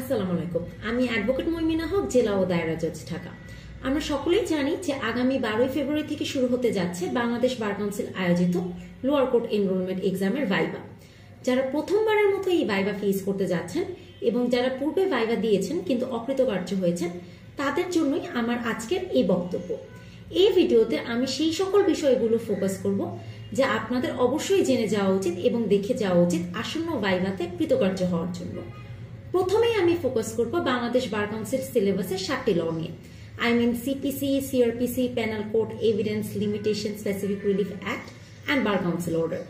আসসালামু আলাইকুম। আমি অ্যাডভোকেট মইমিনা হক, জেলা ও দায়রা জজ ঢাকা। আমরা সকলেই জানি যে আগামী বারোই ফেব্রুয়ারি থেকে শুরু হতে যাচ্ছে বাংলাদেশ বার কাউন্সিল আয়োজিত লোয়ার কোর্ট এনরোলমেন্ট এক্সামের ভাইবা যারা প্রথমবারের মতো এই ভাইবা ফেস করতে যাচ্ছেন এবং যারা পূর্বে ভাইবা দিয়েছেন কিন্তু অকৃতকার্য হয়েছেন, তাদের জন্যই আমার আজকের এই বক্তব্য। এই ভিডিওতে আমি সেই সকল বিষয়গুলো ফোকাস করব যা আপনাদের অবশ্যই জেনে যাওয়া উচিত এবং দেখে যাওয়া উচিত আসন্ন ভাইভাতে কৃতকার্য হওয়ার জন্য। প্রথমেই আমি ফোকাস করব বাংলাদেশ বার কাউন্সিল সিলেবাসের সাতটি ল নিয়ে। I mean CPC CrPC penal code evidence limitation specific relief act and bar council order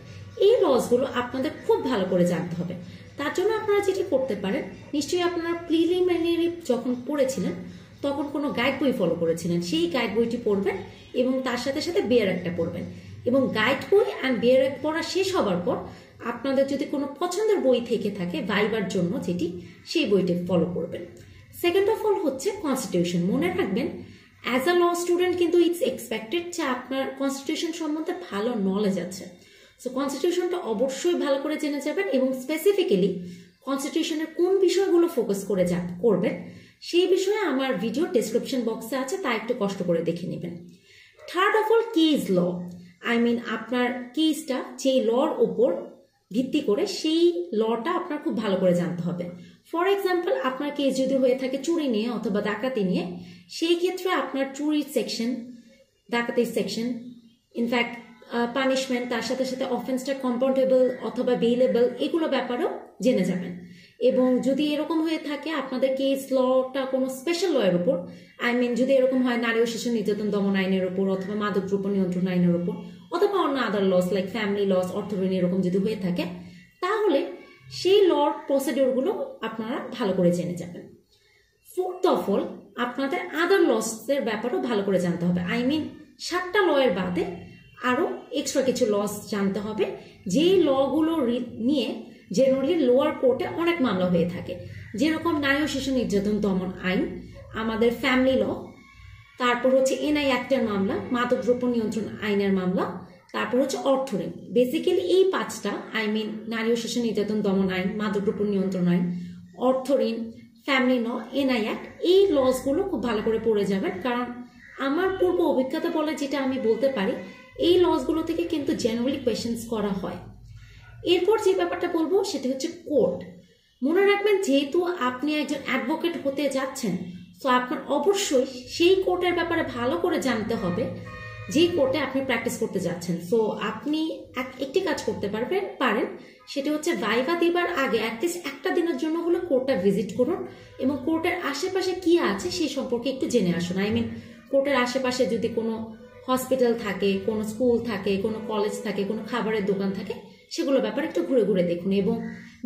এই লসগুলো আপনাদের খুব ভালো করে জানতে হবে। তার জন্য আপনারা যেটি করতে পারেন, নিশ্চয়ই আপনারা প্রিলিমিনারি যখন পড়েছিলেন, তখন কোনো গাইড বই ফলো করেছিলেন। সেই গাইড বইটি পড়বেন এবং তার সাথে সাথে বিয়ার একটা পড়বেন। এবং গাইড বই অ্যান্ড বিয়ার এক পড়া শেষ হবার পর আপনাদের যদি কোনো পছন্দের বই থেকে থাকে ভাইবার জন্য যেটি, সেই বইটি ফলো করবেন। সেকেন্ড অফ অল হচ্ছে কনস্টিটিউশন মনে রাখবেন অ্যাজ আ ল স্টুডেন্ট কিন্তু ইটস এক্সপেক্টেড যে আপনার কনস্টিটিউশন সম্বন্ধে ভালো নলেজ আছে। সো কনস্টিটিউশনটা অবশ্যই ভালো করে জেনে যাবেন এবং স্পেসিফিক্যালি কনস্টিটিউশনের কোন বিষয়গুলো ফোকাস করে যা করবেন, সেই বিষয়ে আমার ভিডিও ডেসক্রিপশন বক্সে আছে, তা একটু কষ্ট করে দেখে নেবেন। Third of all case law I mean আপনার কেসটা যেই লর ওপর ভিত্তি করে সেই লটা আপনার খুব ভালো করে জানতে হবে। ফর এক্সাম্পল আপনার কেস যদি হয়ে থাকে চুরি নিয়ে অথবা ডাকাতি নিয়ে, সেই ক্ষেত্রে আপনার চুরির সেকশন ডাকাতির সেকশন ইনফ্যাক্ট পানিশমেন্ট তার সাথে সাথে অফেন্সটা কম্পাউন্টেবল অথবা বেইলেবল এগুলো ব্যাপারেও জেনে যাবেন। এবং যদি এরকম হয়ে থাকে, আপনাদের কেস লটা কোনো স্পেশাল লয়ের উপর? আই মিন যদি এরকম হয়, নারী ও শিশু নির্যাতন দমন আইনের উপর অথবা মাদক দ্রব্য নিয়ন্ত্রণ আইনের উপর অথবা অন্য other laws like family laws অর্থঋণ এরকম যদি হয়ে থাকে, তাহলে সেই লর প্রসিডিওরগুলো আপনারা ভালো করে জেনে যাবেন। ফোর্থ অফ অল আপনাদের আদার লসের ব্যাপারও ভালো করে জানতে হবে। আই মিন সাতটা লয়ের বাদে আরও এক্সট্রা কিছু লস জানতে হবে। যেই লগুলো নিয়ে জেনারেলি লোয়ার কোর্টে অনেক মামলা হয়ে থাকে। যেরকম নারী ও শিশু নির্যাতন দমন আইন, আমাদের ফ্যামিলি ল তারপর হচ্ছে এনআই অ্যাক্টের মামলা মাদকদ্রব্য নিয়ন্ত্রণ আইনের মামলা, তারপর হচ্ছে অর্থ ঋণ। বেসিক্যালি এই পাঁচটা আই মিন নারী ও শিশু নির্যাতন দমন আইন মাদকদ্রব্য নিয়ন্ত্রণ আইন, অর্থ ঋণ ফ্যামিলি ল এনআই অ্যাক্ট এই লসগুলো খুব ভালো করে পড়ে যাবেন। কারণ আমার পূর্ব অভিজ্ঞতা বলে যেটা আমি বলতে পারি, এই লসগুলো থেকে কিন্তু জেনারেলি কোয়েশনস করা হয়। এরপর যে ব্যাপারটা বলব সেটা হচ্ছে কোর্ট। মনে রাখবেন, যেহেতু আপনি একজন অ্যাডভোকেট হতে যাচ্ছেন, তো আপনার অবশ্যই সেই কোর্টের ব্যাপারে ভালো করে জানতে হবে যেই কোর্টে আপনি প্র্যাকটিস করতে যাচ্ছেন। সো আপনি একটি কাজ করতে পারবেন, পারেন, সেটা হচ্ছে ভাইভা দিবার আগে অ্যাটলিস্ট একটা দিনের জন্য হলে কোর্টটা ভিজিট করুন এবং কোর্টের আশেপাশে কি আছে সেই সম্পর্কে একটু জেনে আসুন। আই মিন কোর্টের আশেপাশে যদি কোনো হসপিটাল থাকে, কোনো স্কুল থাকে, কোনো কলেজ থাকে, কোনো খাবারের দোকান থাকে সেগুলো ব্যাপারে একটু ঘুরে ঘুরে দেখুন এবং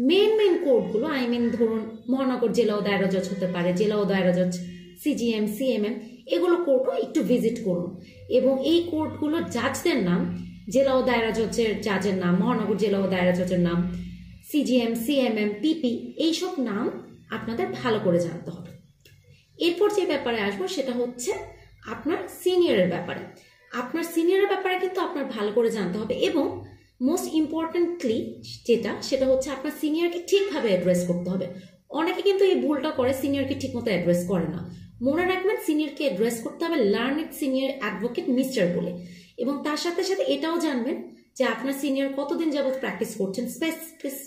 মেন মেন কোর্টগুলো আই মিন ধরুন মহানগর জেলা ও দায়রা জজ হতে পারে, জেলা ও দায়রা জজ সিজিএম সিএমএম এগুলো কোর্টও একটু ভিজিট করুন। এবং এই কোর্টগুলোর জাজদের নাম, জেলা ও দায়রা জজের জাজের নাম, মহানগর জেলা ও দায়রা জজের নাম সিজিএম সিএমএম পিপি এইসব নাম আপনাদের ভালো করে জানতে হবে। এরপর যে ব্যাপারে আসব সেটা হচ্ছে আপনার সিনিয়রের ব্যাপারে। আপনার সিনিয়রের ব্যাপারে কিন্তু আপনার ভালো করে জানতে হবে এবং মোস্ট ইম্পর্টেন্টলি যেটা, সেটা হচ্ছে আপনার সিনিয়রকে ঠিকভাবে অ্যাড্রেস করতে হবে। অনেকে কিন্তু এই ভুলটা করে সিনিয়রকে ঠিকমতো অ্যাড্রেস করে না। মনে রাখবেন সিনিয়রকে অ্যাড্রেস করতে হবে লার্নেড সিনিয়র অ্যাডভোকেট মিস্টার বলে। এবং তার সাথে সাথে এটাও জানবেন যে আপনার সিনিয়র কতদিন যাবত প্র্যাকটিস করছেন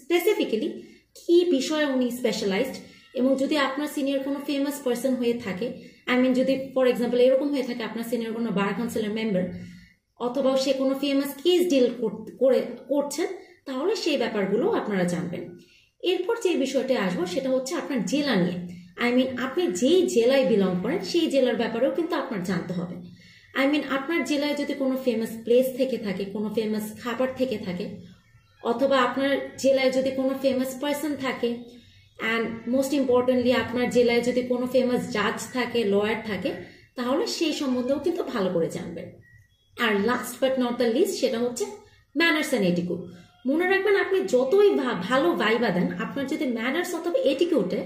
স্পেসিফিক্যালি কি বিষয়ে উনি স্পেশালাইজড এবং যদি আপনার সিনিয়র কোনো ফেমাস পার্সন হয়ে থাকে আই মিন যদি ফর এক্সাম্পল এরকম হয়ে থাকে, আপনার সিনিয়র কোনো বার কাউন্সিলের মেম্বার অথবা সে কোনো ফেমাস কেস ডিল করে করছেন, তাহলে সেই ব্যাপারগুলো আপনারা জানবেন। এরপর যে বিষয়টা আসব সেটা হচ্ছে আপনার জেলা নিয়ে। আই মিন আপনি যেই জেলায় বিলং করেন, সেই জেলার ব্যাপারেও কিন্তু আপনার জানতে হবে। আই মিন আপনার জেলায় যদি কোনো ফেমাস প্লেস থেকে থাকে, কোনো ফেমাস খাবার থেকে থাকে, অথবা আপনার জেলায় যদি কোনো ফেমাস পার্সন থাকে অ্যান্ড মোস্ট ইম্পর্টেন্টলি আপনার জেলায় যদি কোনো ফেমাস জাজ থাকে লয়ার থাকে, তাহলে সেই সম্বন্ধেও কিন্তু ভালো করে জানবেন। আর last but not the least সেটা হচ্ছে ম্যানার্স অ্যান্ড এটিকুড মনে রাখবেন, আপনি যতই ভালো ভাইবা দেন, আপনার যদি ম্যানার্স অথবা এটিকিউটে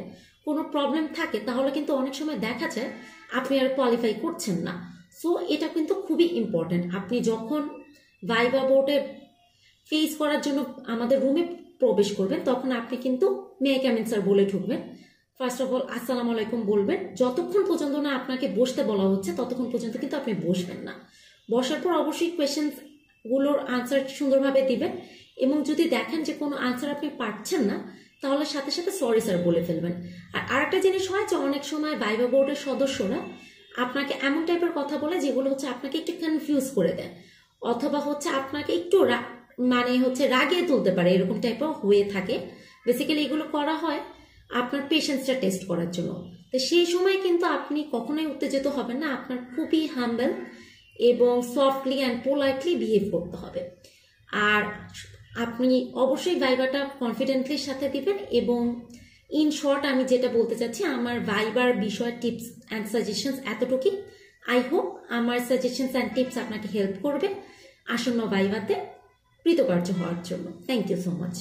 কোনো প্রবলেম থাকে, তাহলে কিন্তু অনেক সময় দেখা যায় আপনি আর কোয়ালিফাই করছেন না। সো এটা কিন্তু খুবই ইম্পর্টেন্ট আপনি যখন ভাইবা বোর্ডে ফেস করার জন্য আমাদের রুমে প্রবেশ করবেন, তখন আপনি কিন্তু মেয়ে ক্যামিন স্যার বলে ঢুকবেন। ফার্স্ট অফ অল আসসালামু আলাইকুম বলবেন। যতক্ষণ পর্যন্ত না আপনাকে বসতে বলা হচ্ছে, ততক্ষণ পর্যন্ত কিন্তু আপনি বসবেন না। বসার পর অবশ্যই কোয়েশ্চেনগুলোর আনসার সুন্দরভাবে দিবেন। এবং যদি দেখেন যে কোনো আনসার আপনি পারছেন না, তাহলে সাথে সাথে সরি স্যার বলে ফেলবেন। আর আরেকটা জিনিস হয় যে অনেক সময় বাইবা বোর্ডের সদস্যরা আপনাকে এমন টাইপের কথা বলে যেগুলো হচ্ছে আপনাকে একটু কনফিউজ করে দেয়। অথবা হচ্ছে আপনাকে একটু মানে হচ্ছে রাগিয়ে তুলতে পারে, এরকম টাইপের হয়ে থাকে। বেসিক্যালি এগুলো করা হয় আপনার পেশেন্সটা টেস্ট করার জন্য। তো সেই সময় কিন্তু আপনি কখনোই উত্তেজিত হবেন না। আপনার খুবই হাম্বেল এবং সফটলি অ্যান্ড পোলাইটলি বিহেভ করতে হবে। আর আপনি অবশ্যই ভাইবাটা কনফিডেন্টলির সাথে দিবেন এবং ইন শর্ট আমি যেটা বলতে চাচ্ছি, আমার ভাইবার বিষয় টিপস অ্যান্ড সাজেশনস এতটুকুই। আই হোপ আমার সাজেশনস অ্যান্ড টিপস আপনাকে হেল্প করবে আসন্ন ভাইবাতে কৃতকার্য হওয়ার জন্য। Thank you so much